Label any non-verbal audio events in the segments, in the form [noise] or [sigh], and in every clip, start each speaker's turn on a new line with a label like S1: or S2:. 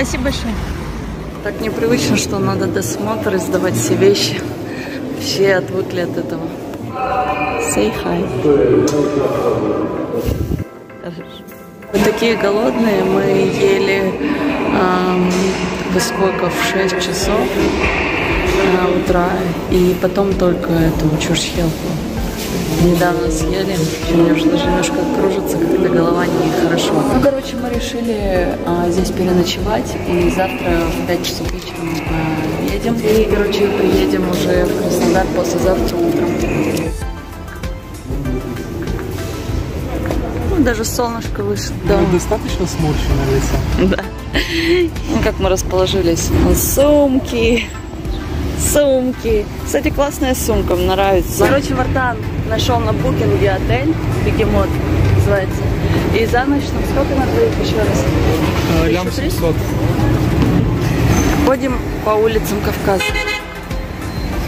S1: Спасибо большое. Так непривычно, что надо досмотр и сдавать все вещи. Все отвыкли от этого. Say hi. Мы такие голодные, мы ели эм, во сколько? В 6 часов э, утра. И потом только эту чурчхелку. Недавно съели. У меня уже даже немножко кружится, как-то голова нехорошо. Ну, короче, мы решили а, здесь переночевать. И завтра в 5 часов вечера мы едем. И, короче, приедем уже в Краснодар послезавтра утром. Ну, даже солнышко вышло. Да.
S2: Ну, достаточно сморщено лицо.
S1: Да. Ну, как мы расположились. Сумки. Сумки. Кстати, классная сумка, мне нравится. Короче, Вартан нашел на букинге отель. Бегемот называется. И за ночь, ну, сколько на двоих еще раз?
S2: Э, Лям 700.
S1: Ходим по улицам Кавказа.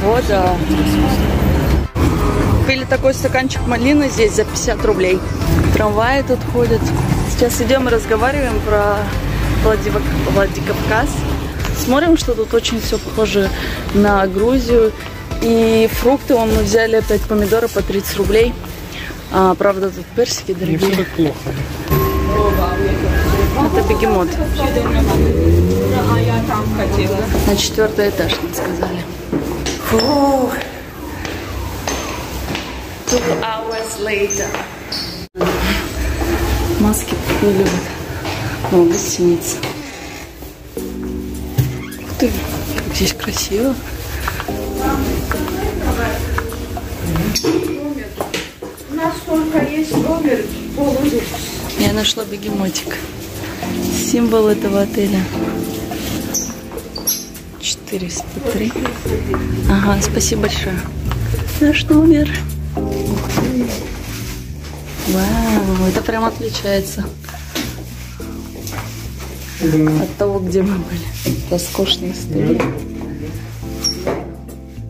S1: Вот, да. Купили такой стаканчик малины здесь за 50 рублей. Трамваи тут ходят. Сейчас идем и разговариваем про Владивок... Владикавказ. Смотрим, что тут очень все похоже на Грузию. И фрукты, вон мы взяли опять помидоры по 30 рублей. А, правда, тут персики
S2: Не
S1: дорогие.
S2: все так плохо.
S1: Это бегемот. На четвертый этаж, нам сказали. Фух. Two hours later. Маски. О, гостиница. Ух ты, как здесь красиво.
S3: У нас только есть номер полулюкс.
S1: Я нашла бегемотик. Символ этого отеля. 403. Ага, спасибо большое. Наш номер. Вау, это прям отличается от того, где мы были. Роскошные стулья.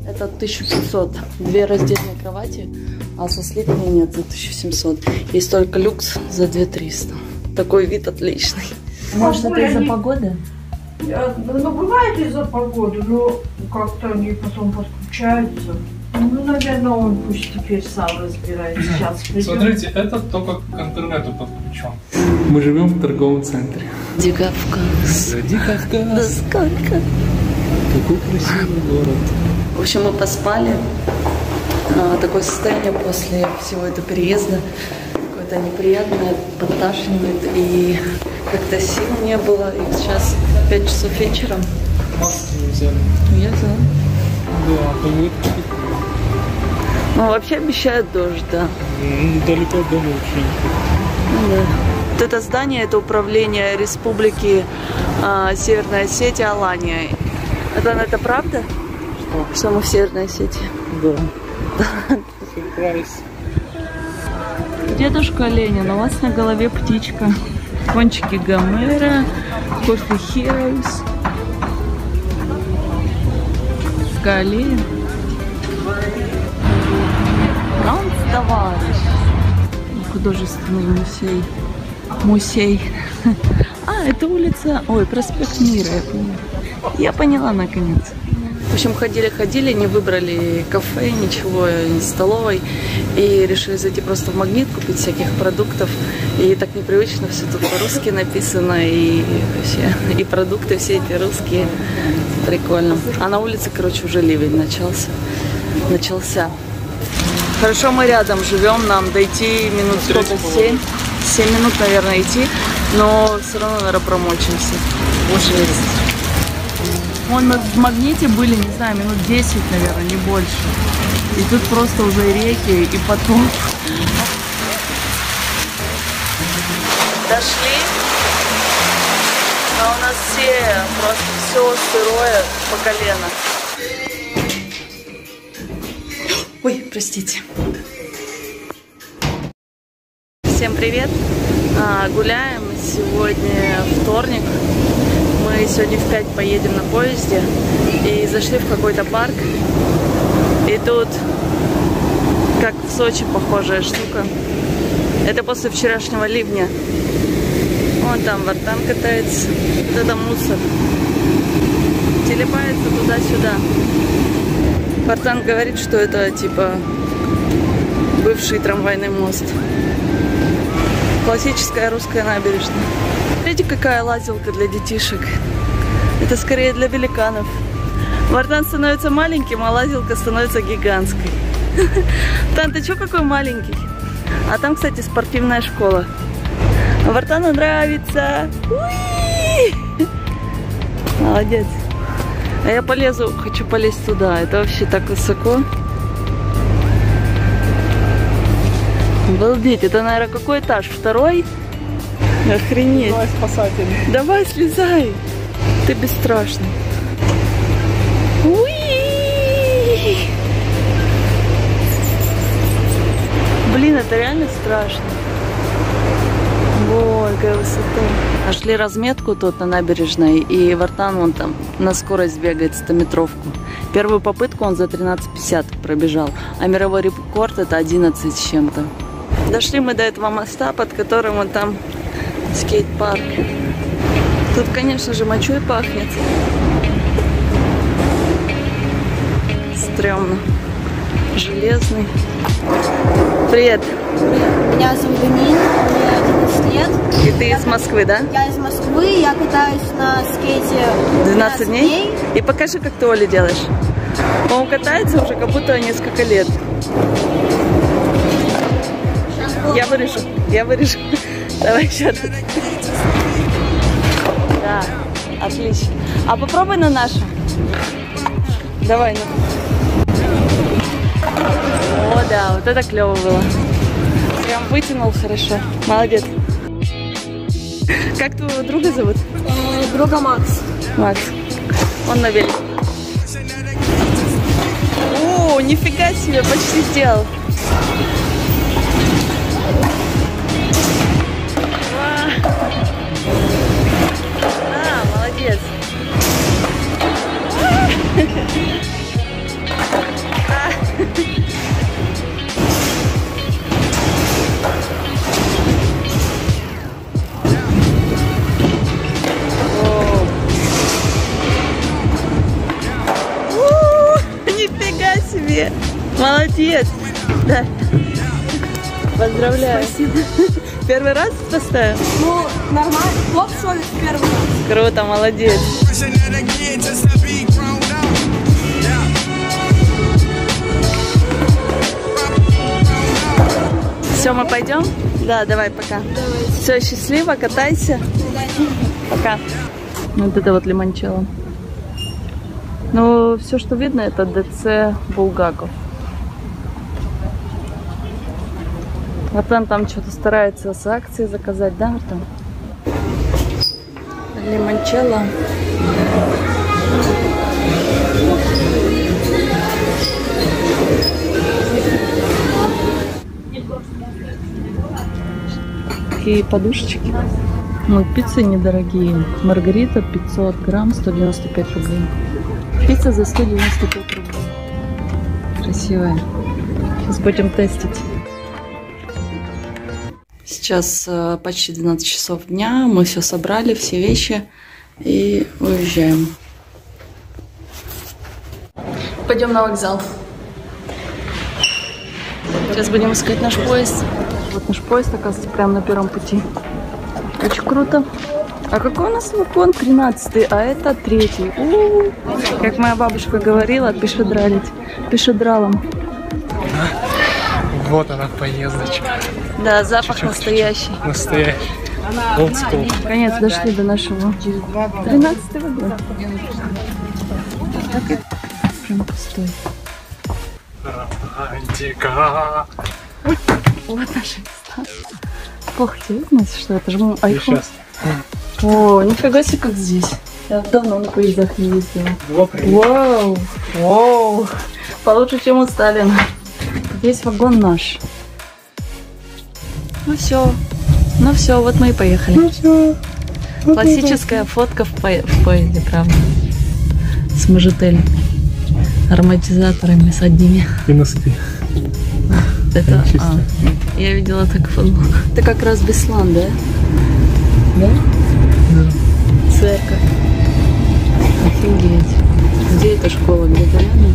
S1: Это 1500. Две раздельные кровати, а со слитками нет за 1700. Есть только люкс за 2300. Такой вид отличный.
S3: Может, это из-за
S1: погоды?
S3: Э, Ну, бывает из-за погоды, но как-то они потом подключаются. Ну, наверное, он пусть теперь сам разбирается. Сейчас придем.
S2: Смотрите, это только к интернету подключен. Мы живем в торговом центре.
S1: Дикавказ.
S2: Зади
S1: Да сколько?
S2: Какой красивый город.
S1: В общем, мы поспали. А, такое состояние после всего этого переезда. Какое-то неприятное, подташнивает. И как-то сил не было. И сейчас 5 часов вечера.
S2: Маски не взяли.
S1: Я взяла.
S2: Да, погодка.
S1: Ну, вообще обещают дождь, да.
S2: Далеко от дома вообще не
S1: да. Вот это здание, это управление Республики а, Северная Осетия, Алания. Это, это правда?
S2: Что?
S1: Что мы в Северной Осетии?
S2: Да. Сюрприз.
S1: Дедушка Ленин, у вас на голове птичка. Кончики Гомера, кофе Heroes. Галея. Товарищ. Художественный музей. Музей. [laughs] А, это улица... Ой, проспект Мира, я поняла. Я поняла, наконец. В общем, ходили-ходили, не выбрали кафе, ничего, ни столовой. И решили зайти просто в магнит, купить всяких продуктов. И так непривычно, все тут по-русски написано. И вообще, и продукты все эти русские. Прикольно. А на улице, короче, уже ливень начался. Начался. Хорошо, мы рядом живем, нам дойти минут сколько? Семь? Семь минут, наверное, идти. Но все равно, наверное, промочимся. Жесть. Вон мы в магните были, не знаю, минут 10, наверное, не больше. И тут просто уже реки и потоп. Дошли. А у нас все, просто все сырое по колено. Ой, простите. Всем привет. А, гуляем. Сегодня вторник. Мы сегодня в 5 поедем на поезде. И зашли в какой-то парк. И тут, как в Сочи, похожая штука. Это после вчерашнего ливня. Вон там Вартан катается. Вот это мусор. Телепается туда-сюда. Вартан говорит, что это типа бывший трамвайный мост. Классическая русская набережная. Смотрите, какая лазилка для детишек. Это скорее для великанов. Вартан становится маленьким, а лазилка становится гигантской. [laughs] Тан, ты чё какой маленький? А там, кстати, спортивная школа. Вартану нравится. Уи! [laughs] Молодец. А я полезу, хочу полезть туда. Это вообще так высоко. Обалдеть, это, наверное, какой этаж? Второй? Охренеть.
S2: Давай спасатель.
S1: Давай, слезай. Ты бесстрашный. Уи! Блин, это реально страшно. Нашли разметку тут на набережной, и Вартан вон там на скорость бегает 100-метровку. Первую попытку он за 13.50 пробежал, а мировой рекорд это 11 с чем-то. Дошли мы до этого моста, под которым он там скейт-парк. Тут, конечно же, мочой пахнет. Стремно. Железный. Привет.
S4: Меня зовут мне 11 лет.
S1: И ты из Москвы, да?
S4: Я из Москвы, я катаюсь на скейте
S1: 12 дней? И покажи, как ты Оле делаешь. Он катается уже как будто несколько лет. Я вырежу, я вырежу. [laughs] Давай еще. Да, отлично. А попробуй на нашу. Давай, ну. О, да, вот это клево было. Прям вытянул хорошо. Молодец. Как твоего друга зовут?
S4: Друга Макс.
S1: Макс. Он на велике. О, нифига себе, почти сделал. Себе! Молодец! Да. Поздравляю. Спасибо. [laughs] Первый раз поставил?
S4: Ну, нормально. Топ солид первый раз.
S1: Круто, молодец. Все, мы пойдем? Да, давай, пока. Все, счастливо, катайся. Пока. Вот это вот лимончелло. Ну, все, что видно, это ДЦ Булгаков. Артан там что-то старается с акции заказать, да, Артан? Лимончелло. Такие подушечки. Ну, пиццы недорогие. Маргарита 500 грамм, 195 рублей. Пицца за 195 рублей. Красивая. Сейчас будем тестить. Сейчас э, почти 12 часов дня. Мы все собрали, все вещи и уезжаем. Пойдем на вокзал. Сейчас будем искать наш поезд. Вот наш поезд, оказывается, прямо на первом пути. Очень круто. А какой у нас вагон? 13 а это третий. У-у-у. Как моя бабушка говорила, пешедралить. Пешедралом.
S2: Вот она поездочка.
S1: Да, запах настоящий.
S2: Настоящий. Old school.
S1: Наконец дошли до нашего 13 вагон. Так и прям пустой.
S2: Романтика.
S1: Вот наши места. Тебе видно, что это же мой
S2: И
S1: айфон.
S2: сейчас.
S1: О, нифига себе, как здесь. Я давно на поездах не ездила. Вау! Вау! Получше, чем у Сталина. Весь вагон наш. Ну все. Ну все, вот мы и поехали.
S2: Ну все.
S1: Классическая фотка в, пое- в поезде, правда. С мажителями. Ароматизаторами с одними.
S2: И носки.
S1: Это, а, я видела так футбол. Это как раз Беслан, да? Да? Церковь. Офигеть. Где эта школа? Где-то рядом?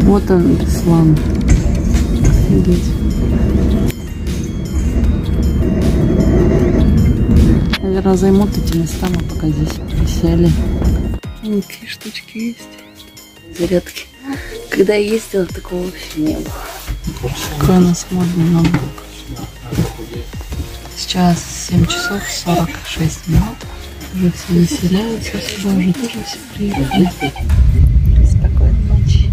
S1: Вот он, Беслан. Офигеть. Наверное, займут эти места, мы пока здесь присели. Вот такие штучки есть. Зарядки. Когда я ездила, такого вообще не было. Какой у нас модный ноутбук. Сейчас 7 часов 46 минут. Уже все заселяются сюда, уже тоже все приехали. Спокойной ночи.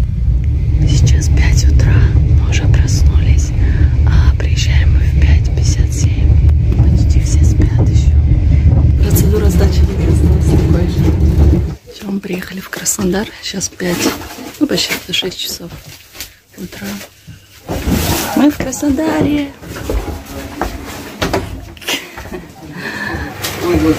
S1: Сейчас 5 утра, мы уже проснулись, а приезжаем мы в 5.57. Почти все спят еще. Процедура сдачи осталась такой же. Все, мы приехали в Краснодар, сейчас 5, ну почти до 6 часов утра. Мы в Краснодаре.
S2: Ой, вот,